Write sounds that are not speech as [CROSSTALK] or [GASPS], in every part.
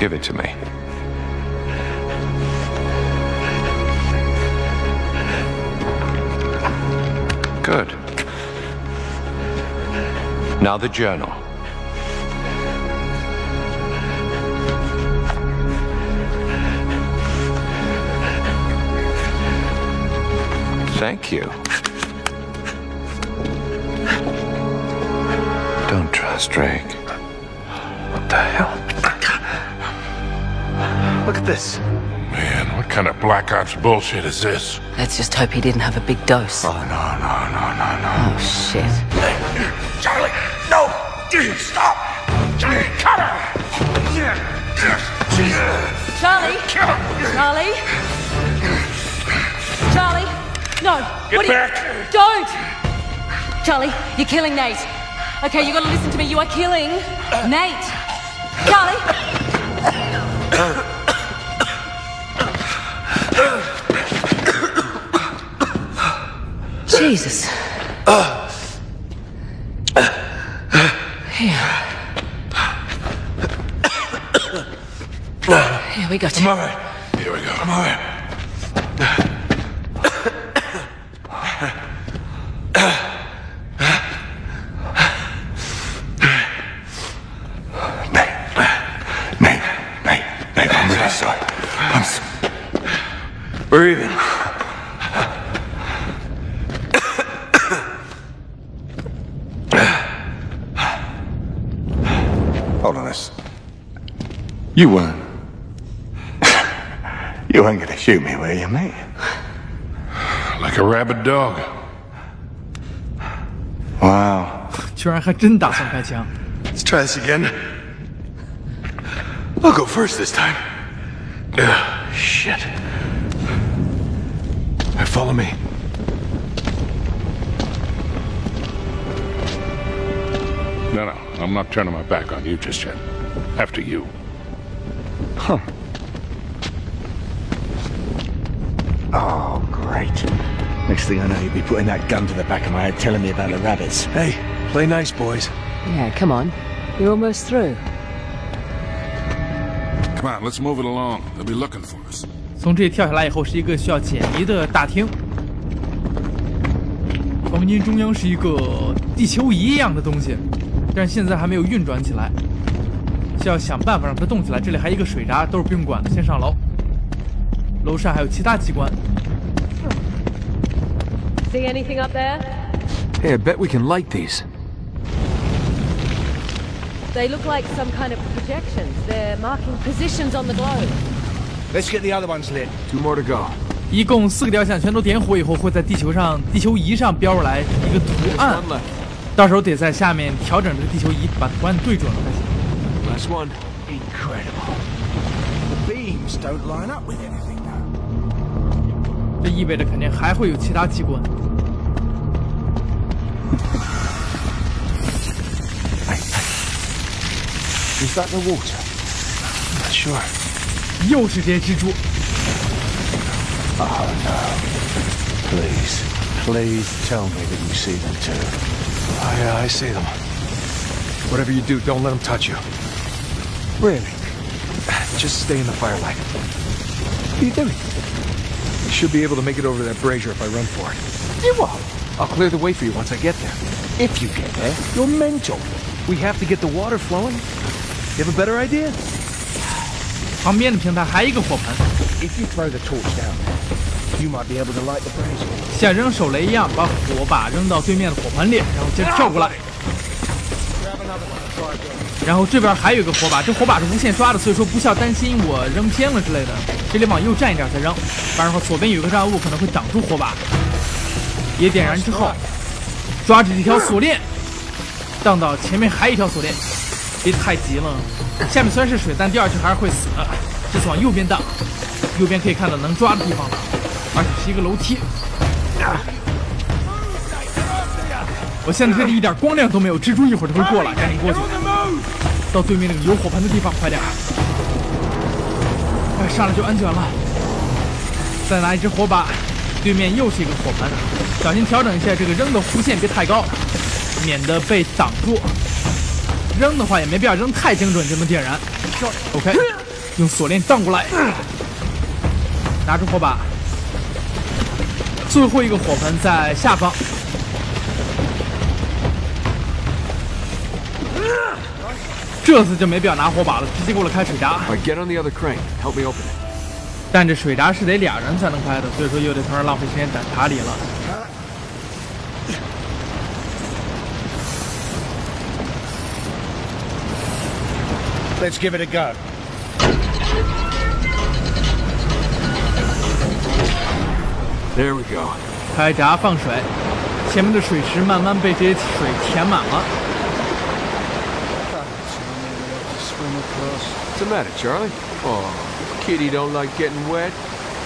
Give it to me. Good. Now the journal. Thank you. Don't trust Drake. What the hell? Look this. Man, what kind of Black Ops bullshit is this? Let's just hope he didn't have a big dose. Oh, no, no, no, no, no. Oh, shit. Charlie, no! Stop! Charlie, cut her! Charlie! Charlie! Charlie! No! Get what are back. You... Don't! Charlie, you're killing Nate. Okay, you gotta listen to me. You are killing Nate. Charlie! [COUGHS] [COUGHS] Jesus. Here. Here we go. I'm all right. Here we go. I'm all right. Nate, Nate, Nate, Nate, I'm really sorry. I'm so... We're even. Hold on this. You weren't. [LAUGHS] you weren't gonna shoot me, were you, mate? Like a rabid dog. Wow. 居然还真打算开枪。 Let's try this again. I'll go first this time. Ugh, shit. Now follow me. No, no, I'm not turning my back on you just yet. After you. Great. Next thing I know, you'll be putting that gun to the back of my head telling me about the rabbits. Hey, play nice, boys. Yeah, come on. You're almost through. Come on, let's move it along. They'll be looking for us. 从这里跳下来以后是一个需要解谜的大厅，房间中央是一个地球仪一样的东西，但是现在还没有运转起来，需要想办法让它动起来。这里还有一个水闸，都是不用管的。先上楼，楼上还有其他机关。See anything up there? Hey, I bet we can light these. They look like some kind of projections. They're marking positions on the globe. Let's get the other ones lit. Two more to go. 一共四个雕像全都点火以后，会在地球上地球仪上标出来一个图案 One，left. 到时候得在下面调整这个地球仪，把图案对准了才行。 Last one. Incredible. The beams don't line up with anything now. 这意味着肯定还会有其他机关。 Is that the water? Not sure. 又是这些蜘蛛， Please, please tell me that you see them too. I, uh, I see them. Whatever you do, don't let them touch you. Really? Just stay in the firelight. What are you doing? You should be able to make it over to that brazier if I run for it. You won't. I'll clear the way for you once I get there. If you get there, you're mental. We have to get the water flowing. You have a better idea? 旁边的平台还有一个火盆， If you throw the torch down there, you might be able to light the brazier. 像扔手雷一样把火把扔到对面的火盆里，然后接着跳过来。然后这边还有一个火把，这火把是无限抓的，所以说不需要担心我扔偏了之类的。 这里往右站一点再扔，不然的话左边有一个障碍物可能会挡住火把。也点燃之后，抓着这条锁链，荡到前面还有一条锁链，别太急了。下面虽然是水，但第二圈还是会死。这次往右边荡，右边可以看到能抓的地方了，而且是一个楼梯。我现在这里一点光亮都没有，蜘蛛一会儿就会过来，赶紧过去。到对面那个有火盆的地方，快点！上来就安全了。再拿一支火把，对面又是一个火盆，小心调整一下这个扔的弧线别太高，免得被挡住。扔的话也没必要扔太精准就能点燃。OK，用锁链荡过来，拿出火把。最后一个火盆在下方。这次就没必要拿火把了，直接给我开水闸。Get on the other crane. Help me open it. 但这水闸是得俩人才能开的，所以说又得从这儿浪费时间等查理了。Let's give it a go.，There we go. 开闸放水，前面的水池慢慢被这些水填满了。What's the matter, Charlie? Oh, kitty don't like getting wet.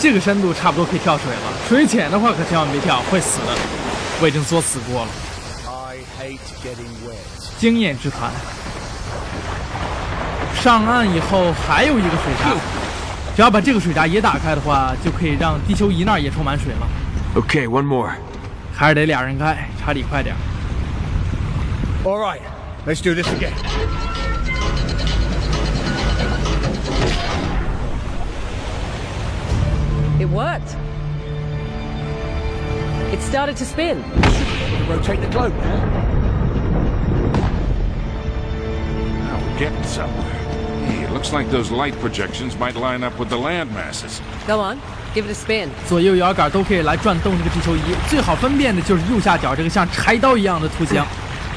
这个深度差不多可以跳水了，水浅的话可千万别跳，会死的。我已经作死过了，I hate getting wet. 经验之谈。上岸以后还有一个水闸，只要把这个水闸也打开的话，就可以让地球仪那儿也充满水了。Okay, one more. 还是得俩人开，查理快点。All right, let's do this again. It worked. It started to spin. Rotate the globe now. Now we're getting somewhere. Hey, it looks like those light projections might line up with the land masses. Go on, give it a spin. 左右摇杆都可以来转动这个地球仪，最好分辨的就是右下角这个像柴刀一样的图形。啊，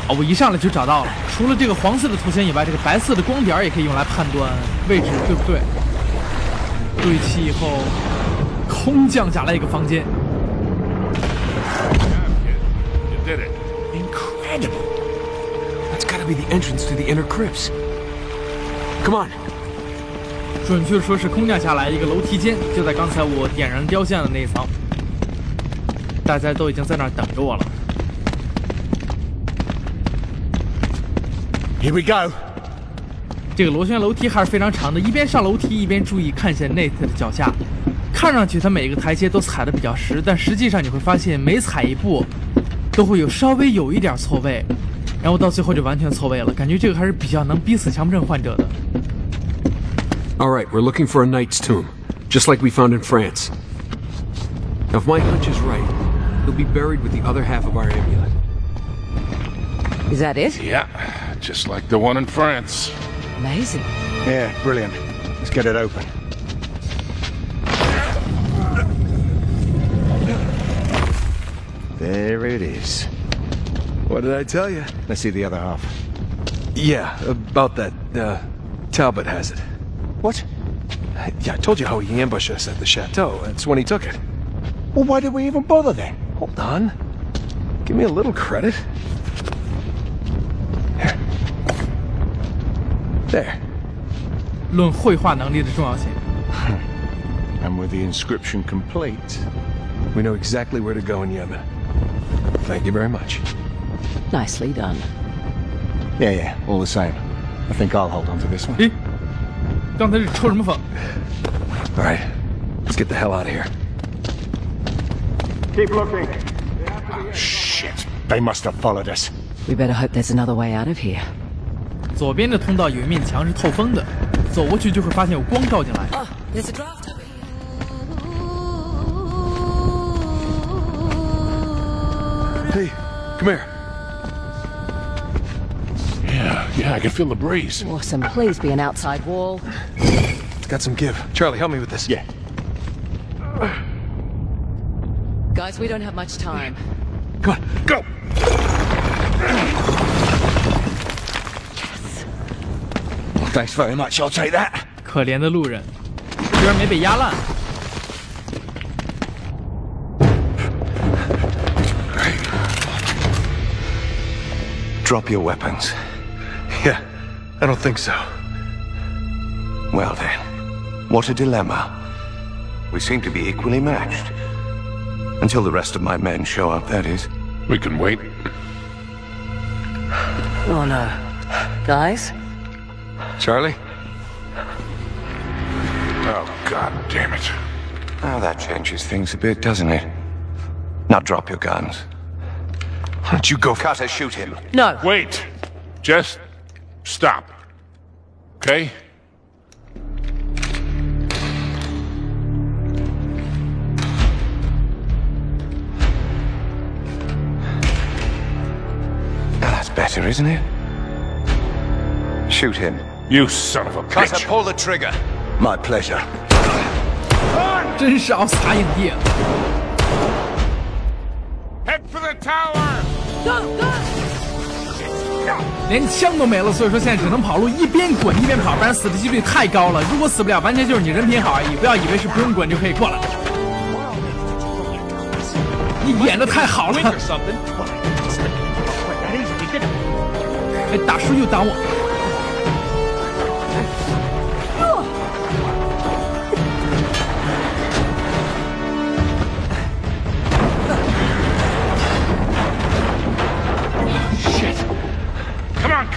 我一上来就找到了。除了这个黄色的图形以外，这个白色的光点也可以用来判断位置，对不对？对齐以后， 空降下来一个房间。You did it. Incredible. That's gotta be the entrance to the inner crypts. Come on. 准确说是空降下来一个楼梯间，就在刚才我点燃雕像的那一层。大家都已经在那儿等着我了。Here we go. 这个螺旋楼梯还是非常长的，一边上楼梯一边注意看一下 Nate 的脚下。看上去他每个台阶都踩得比较实，但实际上你会发现每踩一步都会有稍微有一点错位，然后到最后就完全错位了。感觉这个还是比较能逼死强迫症患者的。 All right, we're looking for a knight's tomb, just like we found in France. Now, if my hunch is right, he'll be buried with the other half of our amulet. Is that it? Yeah, just like the one in France. Amazing. Yeah, brilliant. Let's get it open. it is. What did I tell you? Let's see the other half. Yeah, about that. Uh, Talbot has it. What? Yeah, I told you how he ambushed us at the chateau. That's when he took it. Well, why did we even bother then? Hold on. Give me a little credit. Here. There. 论绘画能力的重要性， [LAUGHS] And with the inscription complete, We know exactly where to go in Yemen. Thank you very much. Nicely done. yeah, yeah, all the same. I think I'll hold on to this one. 诶，刚才是抽什么风？ All right, let's get the hell out of here. Keep looking. shit. They must have followed us. We better hope there's another way out of here. 左边的通道有一面墙是透风的，走过去就会发现有光照进来。 Oh, there's a come here. Yeah, yeah, I can feel the breeze. Awesome. Please be an outside wall. It's got some give. Charlie, help me with this. Yeah. Guys, we don't have much time. Come on, go. Thanks very much. I'll take that. 可怜的路人，居然没被压烂。 Drop your weapons. Yeah, I don't think so. Well then, what a dilemma. We seem to be equally matched. Until the rest of my men show up, that is. We can wait. Oh no. Guys? Charlie? Oh, god damn it. Now that changes things a bit, doesn't it? Now drop your guns. Don't you go. Cutter, shoot him. No. Wait. Just stop. Okay? Now that's better, isn't it? Shoot him. You son of a Carter, bitch. Pull the trigger. My pleasure. 真是奥斯卡影帝。Head for the tower! 连枪都没了，所以说现在只能跑路，一边滚一边跑，不然死的几率太高了。如果死不了，完全就是你人品好而已，不要以为是不用滚就可以过了。你演的太好了，哎，大叔又挡我。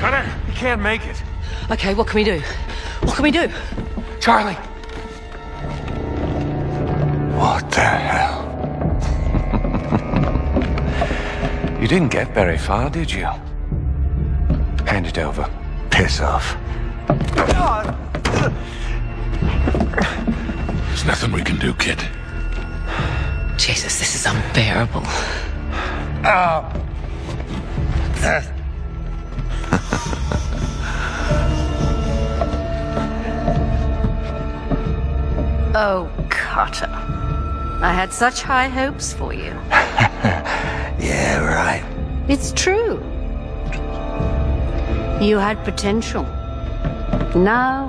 Come on, Cutter! You can't make it. Okay, what can we do? What can we do? Charlie! What the hell? you didn't get very far, did you? Hand it over. Piss off. There's nothing we can do, kid. Jesus, this is unbearable. Oh, Oh, Cutter. I had such high hopes for you. [LAUGHS] Yeah, right. It's true. You had potential. Now,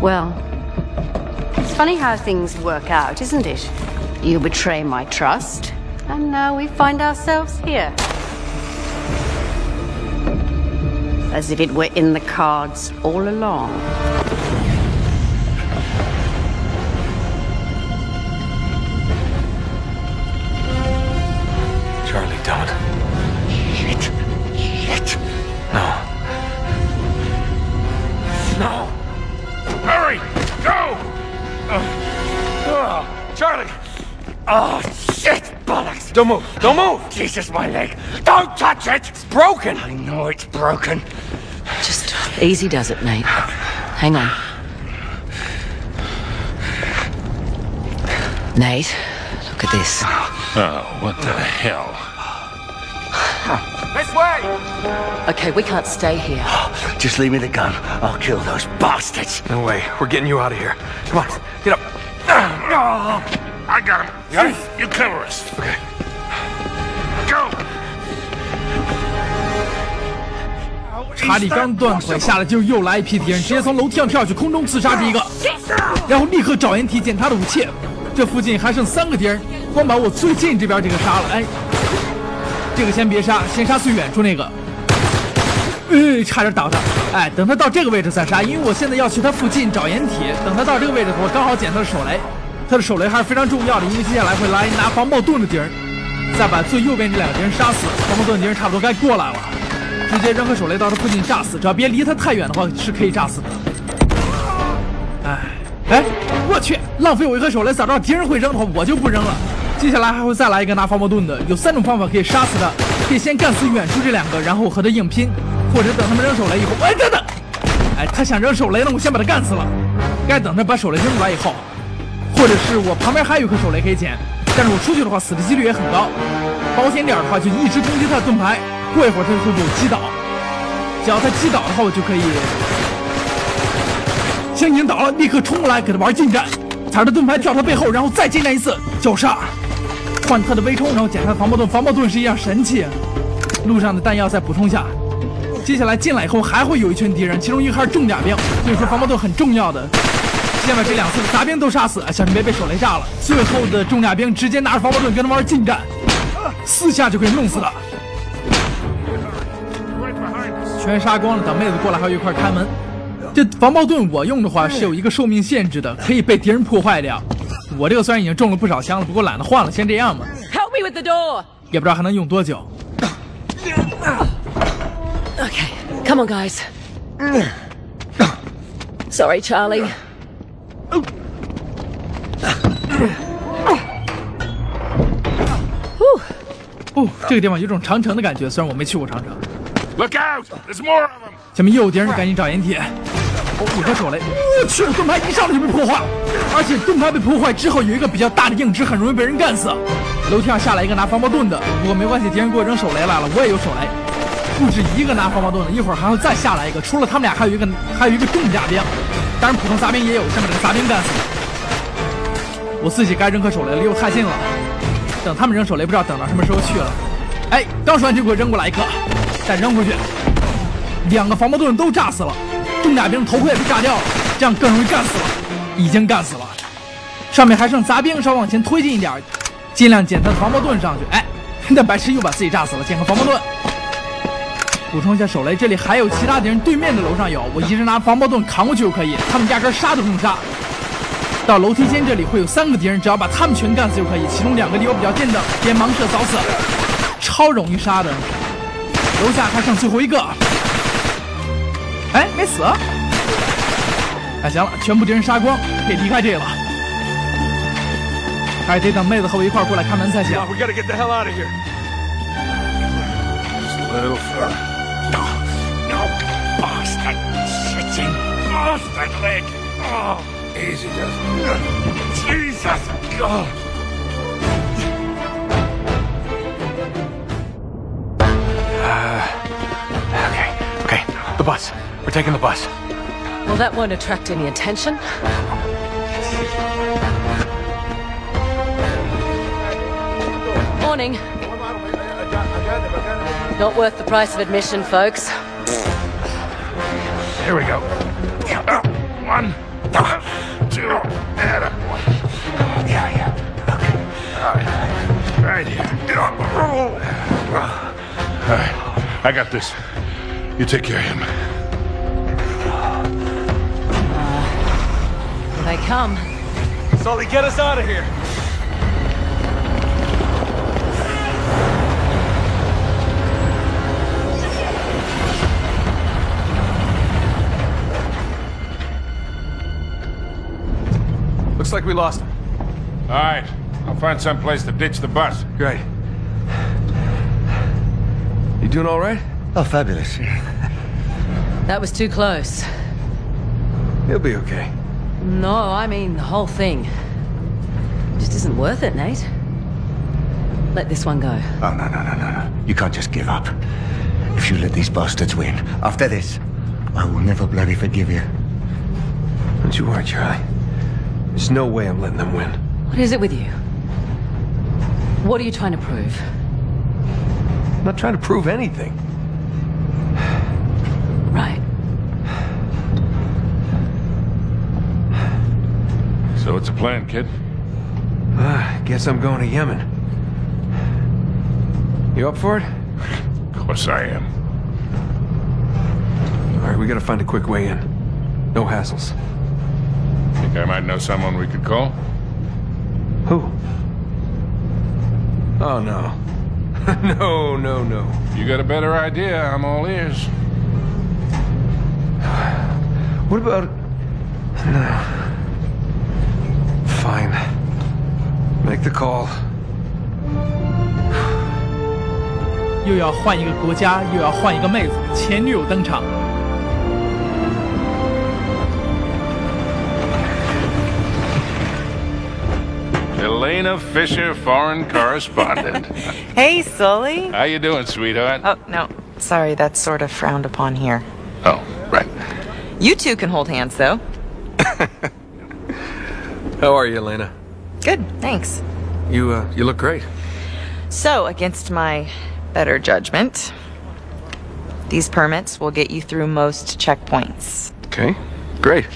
well, it's funny how things work out, isn't it? You betray my trust, and now we find ourselves here. As if it were in the cards all along. Don't move! Don't move! Jesus, my leg! Don't touch it! It's broken! I know it's broken. Just easy does it, Nate. Hang on. Nate, look at this. Oh, what the hell? This way! Okay, we can't stay here. [GASPS] Just leave me the gun. I'll kill those bastards. No way. We're getting you out of here. Come on, get up. Ah, I got him. You got him? You cover us. Okay. 查理刚断腿下来，就又来一批敌人，直接从楼梯上跳下去，空中刺杀第一个，然后立刻找掩体捡他的武器。这附近还剩三个敌人，光把我最近这边这个杀了。哎，这个先别杀，先杀最远处那个。哎，差点倒他。哎，等他到这个位置再杀，因为我现在要去他附近找掩体。等他到这个位置，我刚好捡他的手雷。他的手雷还是非常重要的，因为接下来会来拿防爆盾的敌人，再把最右边这两个敌人杀死。防爆盾敌人差不多该过来了。直接扔颗手雷到他附近炸死，只要别离他太远的话，是可以炸死的。哎，哎，我去，浪费我一颗手雷，早知道敌人会扔的话，我就不扔了。接下来还会再来一个拿防爆盾的，有三种方法可以杀死他，可以先干死远处这两个，然后和他硬拼，或者等他们扔手雷以后，哎，等等，哎，他想扔手雷呢，我先把他干死了，该等他把手雷扔出来以后，或者是我旁边还有一颗手雷可以捡，但是我出去的话死的几率也很高，保险点的话就一直攻击他的盾牌。过一会儿他就会被我击倒，只要他击倒的话，我就可以先引倒了，立刻冲过来给他玩近战，踩着盾牌跳他背后，然后再近战一次绞杀，换他的微冲，然后捡他的防爆盾。防爆盾是一样神器，路上的弹药再补充一下。接下来进来以后还会有一群敌人，其中一个还是重甲兵，所以说防爆盾很重要的。先把这两次杂兵都杀死，小心别被手雷炸了。最后的重甲兵直接拿着防爆盾跟他玩近战，四下就可以弄死他。全杀光了，等妹子过来还有一块开门。这防爆盾我用的话是有一个寿命限制的，可以被敌人破坏掉。我这个虽然已经中了不少枪了，不过懒得换了，先这样吧。Help me with the door! 也不知道还能用多久。Okay, come on, guys. Sorry, Charlie. 哦，这个地方有种长城的感觉，虽然我没去过长城。Look out! There's more of them! 前面又有敌人，赶紧找掩体。哦，一颗手雷，我去，盾牌一上来就被破坏，而且盾牌被破坏之后有一个比较大的硬直，很容易被人干死。楼梯上下来一个拿防爆盾的，不过没关系，敌人给我扔手雷来了，我也有手雷。不止一个拿防爆盾的，一会儿还会再下来一个。除了他们俩，还有一个还有一个重甲兵，当然普通杂兵也有，先把这个杂兵干死。我自己该扔颗手雷了，离我太近了。等他们扔手雷，不知道等到什么时候去了。哎，刚说完就给我扔过来一颗，再扔回去，两个防爆盾都炸死了，重甲兵头盔也被炸掉了，这样更容易干死了，已经干死了。上面还剩杂兵，稍往前推进一点，尽量捡他的防爆盾上去。哎，[LAUGHS] 那白痴又把自己炸死了，捡个防爆盾。补充一下手雷，这里还有其他敌人，对面的楼上有，我一直拿防爆盾扛过去就可以，他们压根杀都不用杀。到楼梯间这里会有三个敌人，只要把他们全干死就可以，其中两个离我比较近的，连忙射早死，超容易杀的。楼下还剩最后一个，哎，没死。哎，行了，全部敌人杀光，可以离开这里了。还得等妹子和我一块过来开门才行。We gotta get the hell out of here. Just a little further. No, no, bastard, shitting bastard leg. Oh, Easy does it. Jesus. Oh. Bus. We're taking the bus. Well, that won't attract any attention. Morning. Not worth the price of admission, folks. Here we go. One, two, and a Okay. All right. Right here. All right. I got this. You take care of him. Here they come. Sully, get us out of here. Looks like we lost him. All right. I'll find some place to ditch the bus. Great. You doing all right? Oh, fabulous. That was too close. He'll be okay. No, I mean the whole thing. It Just isn't worth it, Nate. Let this one go. Oh, no, no, no, no, no. You can't just give up. If you let these bastards win, after this, I will never bloody forgive you. Don't you worry, Charlie. There's no way I'm letting them win. What is it with you? What are you trying to prove? I'm not trying to prove anything. So what's the plan, kid? Uh, guess I'm going to Yemen. You up for it? Of course I am. All right, we gotta find a quick way in. No hassles. Think I might know someone we could call? Who? Oh, no. [LAUGHS] no, no, no. You got a better idea, I'm all ears. What about... No. Make the call. 又要换一个国家，又要换一个妹子，前女友登场。 Elena Fisher, foreign correspondent. [LAUGHS] Hey, Sully. How you doing, sweetheart? Oh, no. Sorry, that's sort of frowned upon here. Oh, right. You two can hold hands, though. [LAUGHS] How are you, Elena? Good, thanks. You, uh, you look great. So, against my better judgment, these permits will get you through most checkpoints. Okay, great.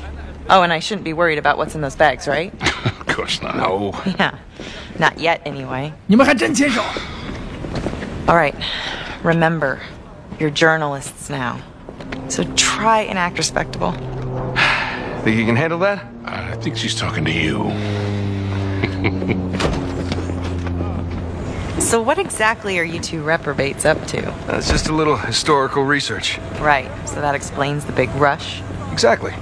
Oh, and I shouldn't be worried about what's in those bags, right? [LAUGHS] of course not. No. [LAUGHS] Yeah, not yet anyway. All right, remember, you're journalists now. So try and act respectable. Think you can handle that? I think she's talking to you. So, what exactly are you two reprobates up to? Uh, it's just a little historical research. Right, so that explains the big rush. Exactly.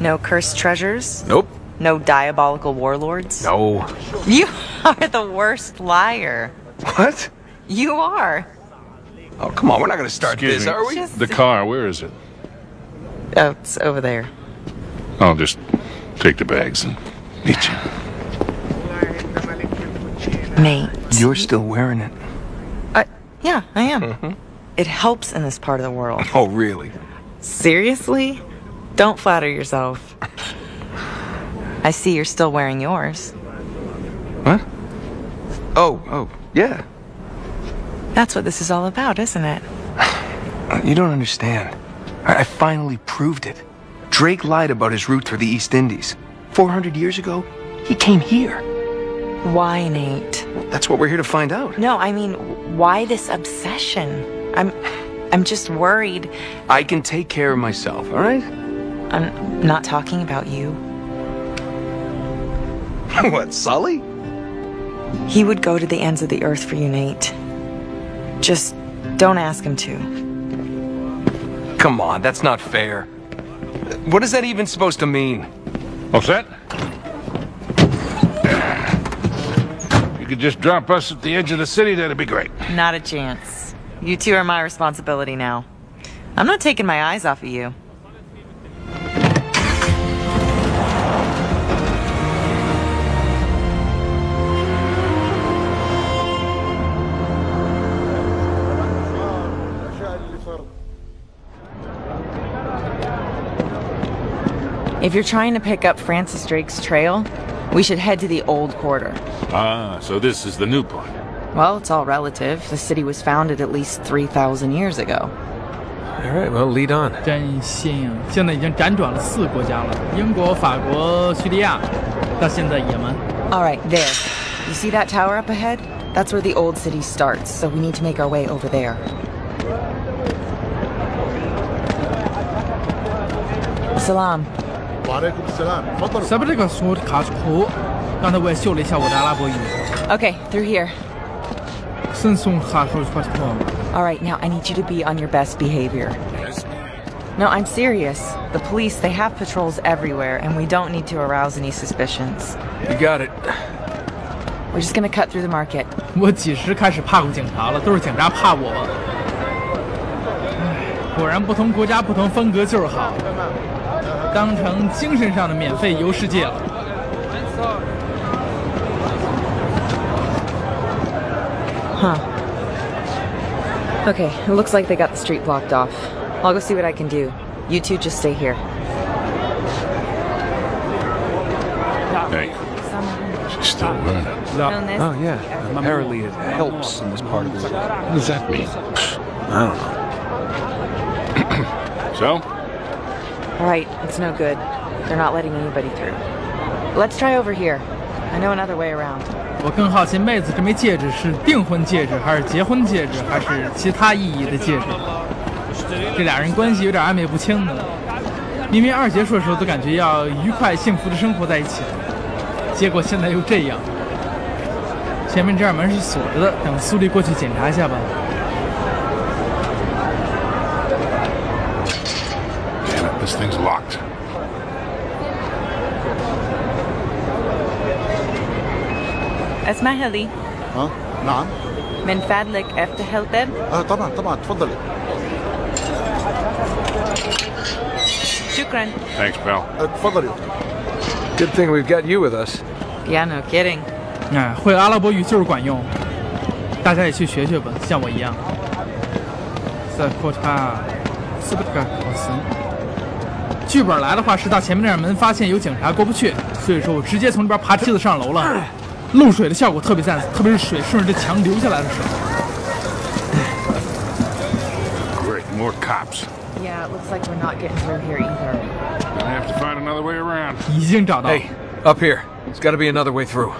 No cursed treasures? Nope. No diabolical warlords? No. You [LAUGHS] are the worst liar. What? You are. Oh, come on. We're not going to start Excuse this, me. are we? Just- The car, where is it? Oh, it's over there. I'll just take the bags and meet you. Nate. You're still wearing it. Uh, yeah, I am. it helps in this part of the world. Oh, really? Seriously? Don't flatter yourself. I see you're still wearing yours. What? Oh, oh, yeah. That's what this is all about, isn't it? [SIGHS] You don't understand. I, I finally proved it. Drake lied about his route through the East Indies. 400 years ago, he came here. Why, Nate? That's what we're here to find out. No, I mean, why this obsession? I'm I'm just worried. I can take care of myself, all right? I'm not talking about you. [LAUGHS] what, Sully? He would go to the ends of the earth for you, Nate. Just don't ask him to. Come on, that's not fair. What is that even supposed to mean? All set? You could just drop us at the edge of the city, that'd be great. Not a chance. You two are my responsibility now. I'm not taking my eyes off of you. If you're trying to pick up Francis Drake's trail, we should head to the old quarter. Ah, so this is the new part. Well, it's all relative. The city was founded at least 3,000 years ago. All right, well, lead on. 真行，现在已经辗转了四个国家了：英国、法国、叙利亚，到现在也门。 All right, there. You see that tower up ahead? That's where the old city starts, so we need to make our way over there. Salam. 什么这个说卡库？刚才我也秀了一下我的阿拉伯语。 Okay, through here. 森松卡说卡库。 All right, now I need you to be on your best behavior. No, I'm serious. The police, they have patrols everywhere, and we don't need to arouse any suspicions. You got it. We're just gonna cut through the market. [LAUGHS] 我几时开始怕过警察了？都是警察怕我。 唉，果然不同国家不同风格就是好，当成精神上的免费游世界了。 Huh. Okay, it looks like they got the street blocked off. I'll go see what I can do. You two just stay here. Hey, she's still learning. Oh, yeah. Apparently it helps in this part of the world. What does that mean? I don't know. So? All right, it's no good. They're not letting anybody through. Let's try over here. I know another way around. 我更好奇妹子这枚戒指是订婚戒指，还是结婚戒指，还是其他意义的戒指？这俩人关系有点暧昧不清呢。明明二结束的时候都感觉要愉快幸福的生活在一起了，结果现在又这样。前面这扇门是锁着的，等苏丽过去检查一下吧。Damn it, this thing's locked. اسمح لي ها نعم من فضلك افتح الباب اه طبعا طبعا تفضلي شكرا Thanks, pal. آه، تفضلي Good thing we've got you with us. Yeah, no kidding. 哎，会阿拉伯语就是管用，大家也去学学吧，像我一样。在库塔，斯布特考森。剧本来的话是到前面那扇门发现有警察过不去，所以说我直接从这边爬梯子上楼了。 漏[LAUGHS] 水的效果特别赞，特别是水顺着这墙流下来的时候。 Great, more cops. Yeah, it looks like we're not getting through here either. Gonna have to find another way around. 已经找到。 Hey, up here. There's got to be another way through.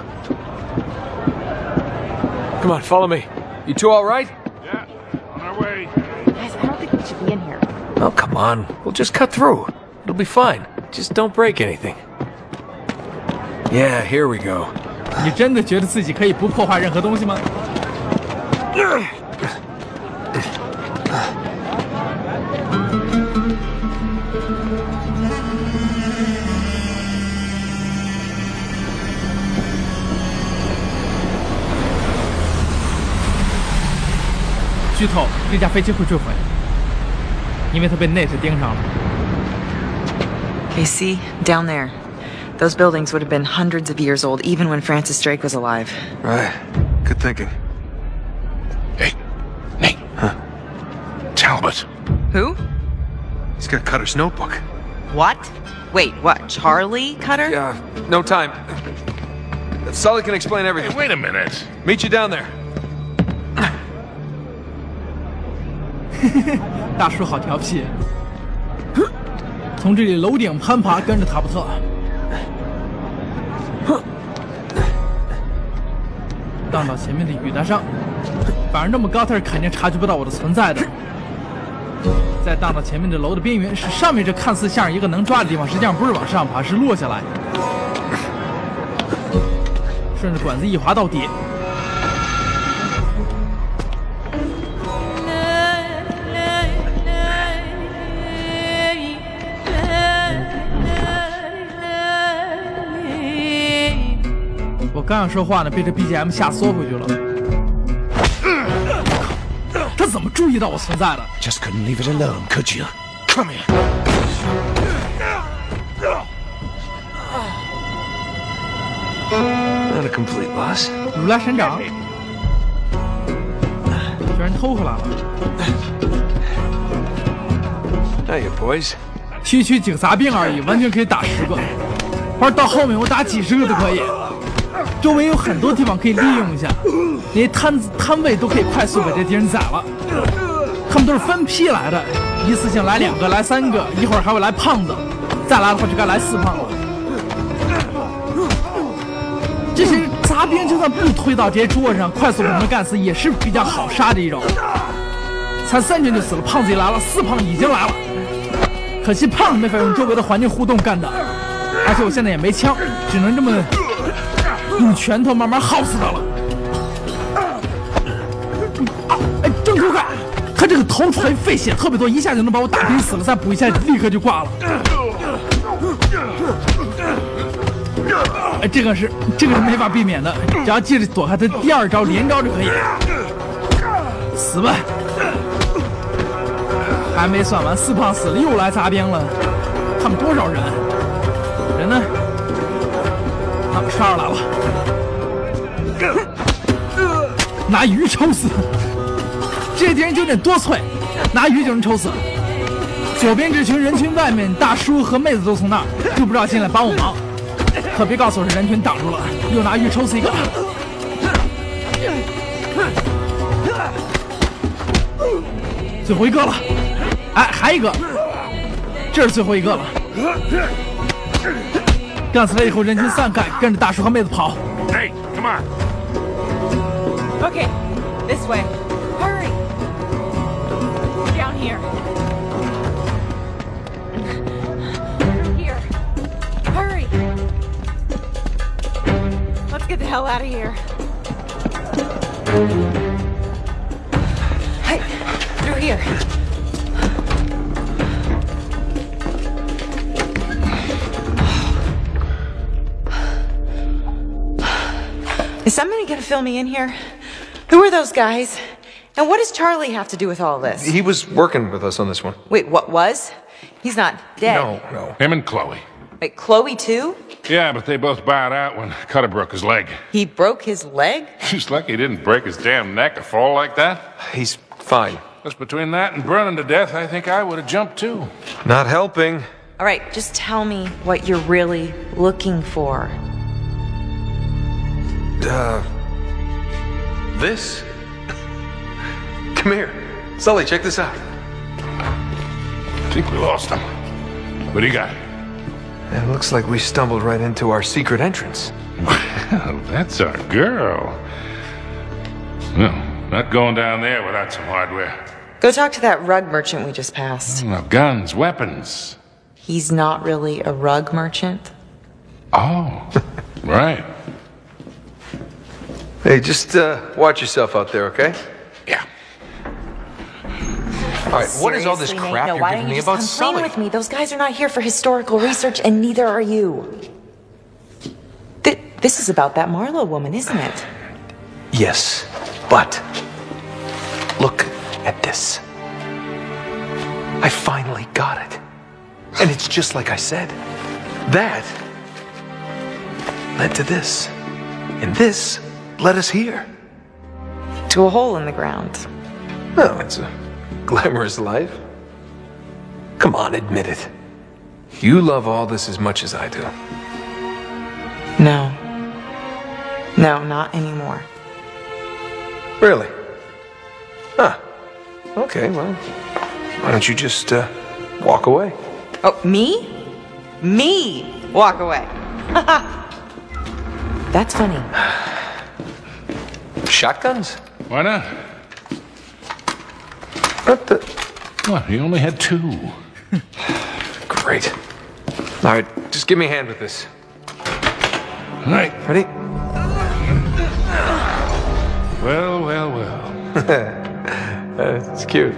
Come on, follow me. You two all right? Yeah, on our way. Guys, I don't think we should be in here. Oh, come on. We'll just cut through. It'll be fine. Just don't break anything. Yeah, here we go. 你真的觉得自己可以不破坏任何东西吗？剧透：这架飞机会坠毁，因为它被 Nate 盯上了。I see Down there. Those buildings would have been hundreds of years old even when Francis Drake was alive. Right. Good thinking. Hey, Nate. Talbot. Who? He's got Cutter's notebook. What? Wait, what? Charlie Cutter? Yeah, no time. Sully can explain everything. Hey, wait a minute. Meet you down there. [LAUGHS] 大叔好调皮。从这里楼顶攀爬，跟着塔布特。 [LAUGHS] 荡到前面的雨搭上，反正那么高，他是肯定察觉不到我的存在的。再荡到前面的楼的边缘，是上面这看似像一个能抓的地方，实际上不是往上爬，是落下来。顺着管子一滑到底。刚想说话呢，被这 BGM 吓缩回去了。他怎么注意到我存在的？Just couldn't leave it alone, could you? Come here. Not a complete loss. 如来神掌，居然偷回来了。Hiya, boys. 区区几个杂兵而已，完全可以打十个，或者到后面我打几十个都可以。周围有很多地方可以利用一下，那些摊子摊位都可以快速把这敌人宰了。他们都是分批来的，一次性来两个，来三个，一会儿还会来胖子，再来的话就该来四胖子。这些杂兵就算不推到这些桌子上，快速把他们干死也是比较好杀的一种。才三拳就死了，胖子也来了，四胖已经来了。可惜胖子没法用周围的环境互动干的，而且我现在也没枪，只能这么用拳头慢慢耗死他了。哎，正突快！他这个头锤费血特别多，一下就能把我打晕死了，再补一下立刻就挂了。哎，这个是这个是没法避免的，只要记着躲开他第二招连招就可以。死吧！还没算完，四胖死了，又来杂兵了。他们多少人？人呢？他们杀上来了，拿鱼抽死。这敌人就得多脆，拿鱼就能抽死。左边这群人群外面，大叔和妹子都从那儿，就不知道进来帮我忙。可别告诉我是人群挡住了，又拿鱼抽死一个。最后一个了，哎，还一个，这是最后一个了。干死了以后，人群散开，跟着大叔和妹子跑。 Hey, come on. Okay, this way. Hurry. Down here. Here. Hurry. Let's get the hell out of here. Hey, through here. Fill me in here? Who are those guys? And what does Charlie have to do with all this? He was working with us on this one. Wait, what was? He's not dead. No, no. Him and Chloe. Wait, Chloe too? Yeah, but they both bowed out when Cutter broke his leg. He broke his leg? [LAUGHS] He's lucky he didn't break his damn neck or fall like that. He's fine. Just between that and burning to death, I think I would have jumped too. Not helping. All right, just tell me what you're really looking for. Uh. This? Come here. Sully, check this out. I think we lost him. What do you got? It looks like we stumbled right into our secret entrance. Well, that's our girl. No, not going down there without some hardware. Go talk to that rug merchant we just passed. Mm, no guns, weapons. He's not really a rug merchant. Oh, [LAUGHS] right. Hey, just uh, watch yourself out there, okay? Yeah. All right, what is all this Seriously, crap Nate, no, you're why giving don't me you about just come clean Sully? with me? Those guys are not here for historical research, and neither are you. Th- this is about that Marlowe woman, isn't it? Yes, but look at this. I finally got it. And it's just like I said. That led to this. And this led us here. To a hole in the ground. Well, it's a glamorous life? Come on, admit it. You love all this as much as I do. No. No, not anymore. Really? Huh. Okay, well, why don't you just uh, walk away? Oh, me? Me walk away. [LAUGHS] That's funny. [SIGHS] [SIGHS] [SIGHS] Shotguns? Why not? What the? What, he only had two. [SIGHS] Great. All right, just give me a hand with this. All right. Ready? Well, well, well. [LAUGHS] Uh, it's cute.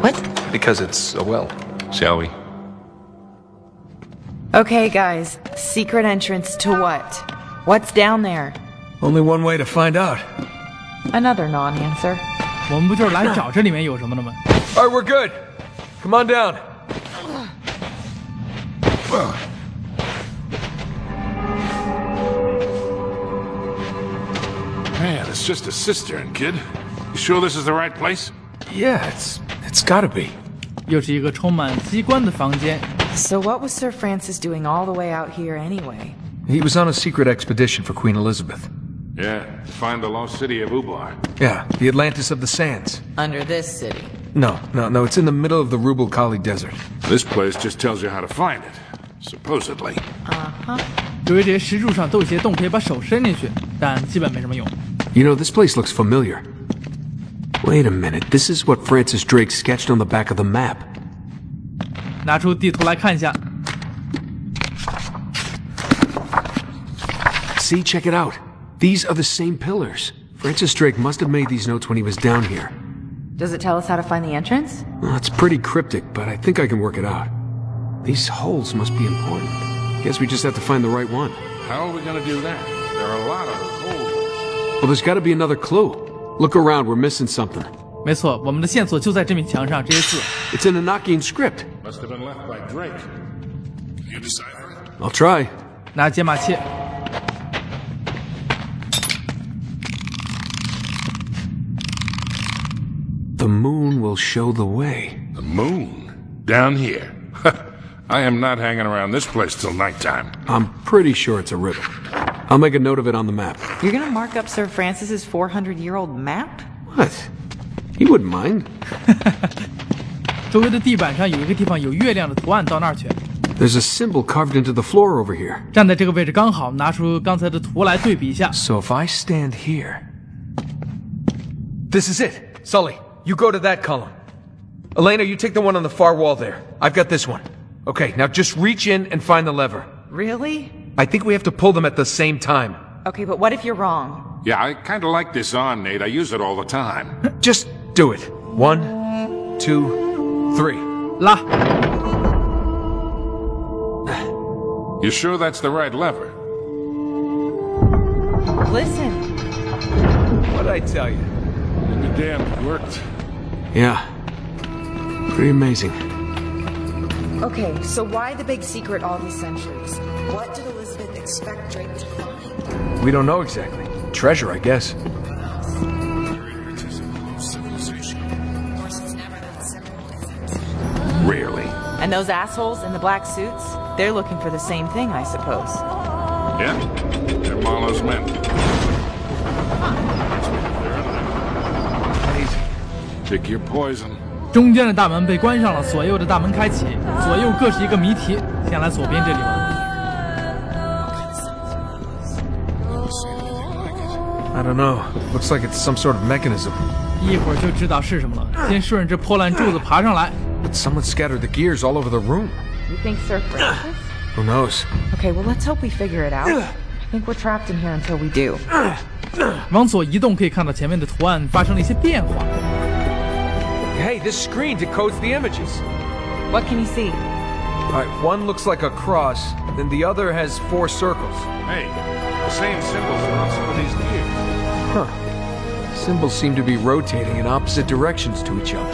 What? Because it's a well. Shall we? Okay, guys. Secret entrance to what? What's down there? Only one way to find out. Another non-answer. 我们不就是来找这里面有什么的吗？ All right, we're good. Come on down. Man, it's just a cistern, kid. You sure this is the right place? Yeah, it's it's gotta be. 又是一个充满机关的房间。 So what was Sir Francis doing all the way out here anyway? He was on a secret expedition for Queen Elizabeth. Yeah, find the lost city of Ubar. Yeah, the Atlantis of the Sands. Under this city? No, no, no, it's in the middle of the Rub' al Khali Desert. This place just tells you how to find it, supposedly. Uh-huh. You know, this place looks familiar. Wait a minute, this is what Francis Drake sketched on the back of the map. 拿出地图来看一下。See, check it out. These are the same pillars. Francis Drake must have made these notes when he was down here. Does it tell us how to find the entrance? Well, it's pretty cryptic, but I think I can work it out. These holes must be important. Guess we just have to find the right one. How are we gonna do that? There are a lot of holes. Well, there's gotta be another clue. Look around, we're missing something. 没错，我们的线索就在这面墙上，这些字。It's in Enochian script. Must have been left by Drake. You decipher it? I'll try. The moon will show the way. The moon? Down here? I am not hanging around this place till nighttime. I'm pretty sure it's a riddle. I'll make a note of it on the map. You're gonna mark up Sir Francis's 400-year-old map? What? He wouldn't mind. [LAUGHS] 周围的地板上有一个地方有月亮的图案，到那儿去。 There's a symbol carved into the floor over here. 站在这个位置刚好，拿出刚才的图来对比一下。 So if I stand here. This is it. Sully, you go to that column. Elena, you take the one on the far wall there. I've got this one. Okay, now just reach in and find the lever. Really? I think we have to pull them at the same time. Okay, but what if you're wrong? Yeah, I kinda like this on, Nate. I use it all the time. [LAUGHS] Just do it. One, two, three. La. You sure that's the right lever? Listen. What'd I tell you? Be damned, it worked. Yeah. Pretty amazing. Okay, so why the big secret all these centuries? What did Elizabeth expect Drake to find? We don't know exactly. Treasure, I guess. Rarely. And those assholes in the black suits? They're looking for the same thing, I suppose. Yeah? They're Marlowe's men. Pick your poison. 中间的大门被关上了，左右的大门开启，左右各是一个谜题。先来左边这里吧。 I don't know. Looks like it's some sort of mechanism. 一会儿就知道是什么了。先顺着这破烂柱子爬上来。 But someone scattered the gears all over the room. You think Sir Francis? Who knows? Okay, well, let's hope we figure it out. I think we're trapped in here until we do. 往左移动可以看到前面的图案发生了一些变化。 Hey, this screen decodes the images. What can you see? All right, one looks like a cross, then the other has four circles. Hey, the same symbols are on some of these gears. Huh. Symbols seem to be rotating in opposite directions to each other.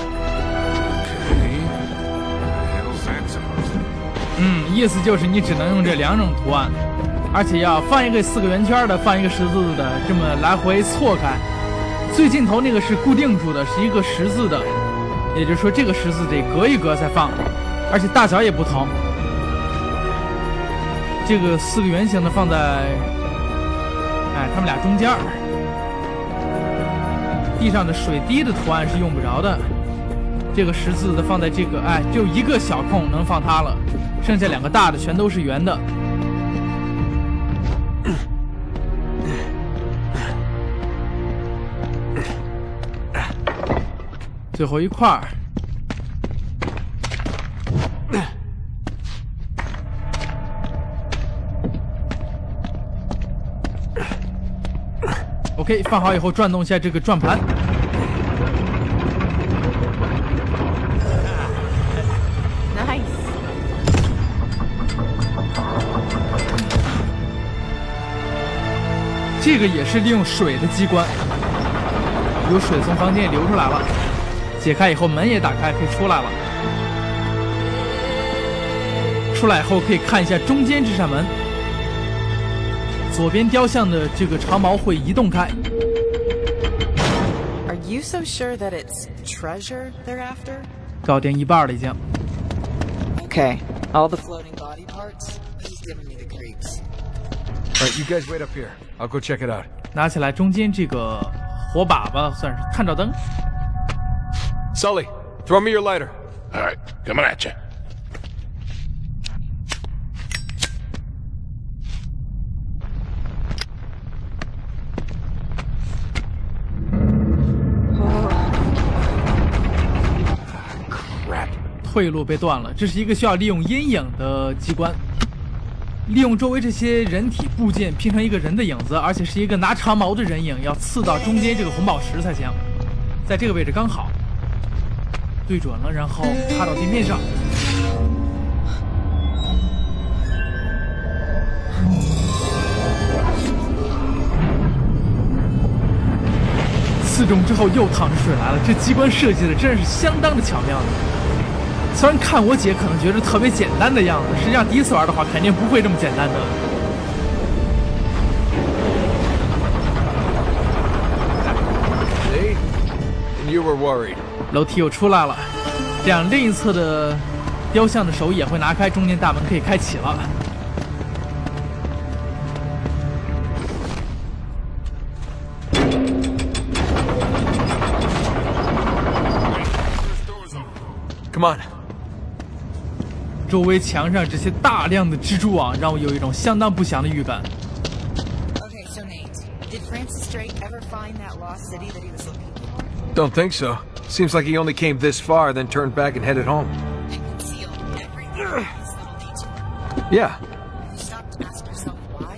Okay. What the hell's that supposed to be? 嗯，意思就是你只能用这两种图案，而且要放一个四个圆圈的，放一个十字的，这么来回错开。最尽头那个是固定住的，是一个十字的， 也就是说这个十字得隔一隔再放，而且大小也不同。这个四个圆形的放在，哎，他们俩中间。地上的水滴的图案是用不着的。这个十字的放在这个，哎，就一个小空能放它了，剩下两个大的全都是圆的。最后一块儿。OK，放好以后转动一下这个转盘。Nice。这个也是利用水的机关，有水从房间里流出来了，解开以后门也打开，可以出来了。出来以后可以看一下中间这扇门，左边雕像的这个长矛会移动开。Are you so sure that it's treasure they're after? 搞定一半了已经。Okay, all the floating body parts. He's giving me the creeps. All right, you guys wait up here. I'll go check it out. 拿起来中间这个火把吧，算是探照灯。Sully, throw me your lighter. All right, coming at you. Crap. 退路被断了，这是一个需要利用阴影的机关，利用周围这些人体部件拼成一个人的影子，而且是一个拿长矛的人影，要刺到中间这个红宝石才行，在这个位置刚好，对准了，然后插到地面上。刺中之后又淌着水来了，这机关设计的真是相当的巧妙的。虽然看我姐可能觉得特别简单的样子，实际上第一次玩的话肯定不会这么简单的。You were worried. 楼梯又出来了，这样另一侧的雕像的手也会拿开，中间大门可以开启了。Come on. 周围墙上这些大量的蜘蛛网，让我有一种相当不祥的预感。Okay, so Nate, did Francis Drake ever find that lost city that he was looking for? Don't think so. Seems like he only came this far, then turned back and headed home. And concealed everything in this little detour. Yeah. You stopped to ask yourself why?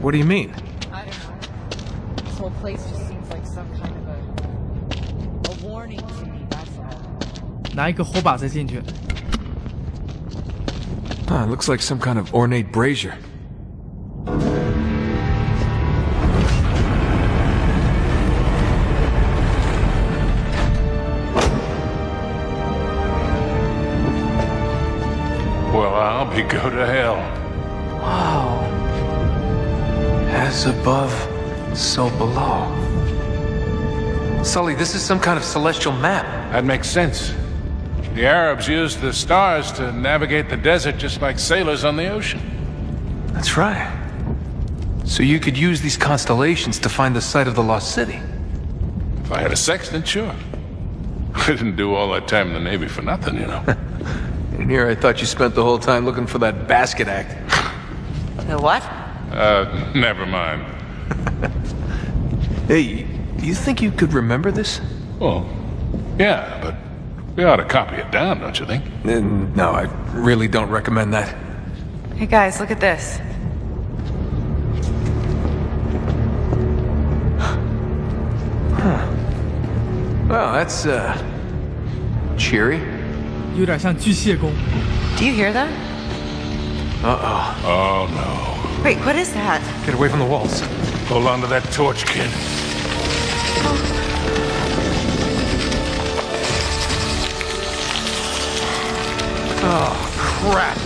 What do you mean? I don't know. This whole place just seems like some kind of a a warning to me. That's all. 拿一个火把再进去。 Huh, it looks like some kind of ornate brazier. Sully, this is some kind of celestial map. That makes sense. The Arabs used the stars to navigate the desert just like sailors on the ocean. That's right. So you could use these constellations to find the site of the lost city. If I had a sextant, sure. [LAUGHS] I didn't do all that time in the Navy for nothing, you know. [LAUGHS] And here I thought you spent the whole time looking for that basket act. The what? uh, never mind. [LAUGHS] Hey, do you think you could remember this? Well, yeah, but we ought to copy it down, don't you think? Uh, no, I really don't recommend that. Hey guys, look at this. Well, that's, uh, cheery. 有点像巨蟹宫。 Do you hear that? Uh-oh. Oh, no. Wait, what is that? Get away from the walls. Hold on to that torch, kid. Oh, crap.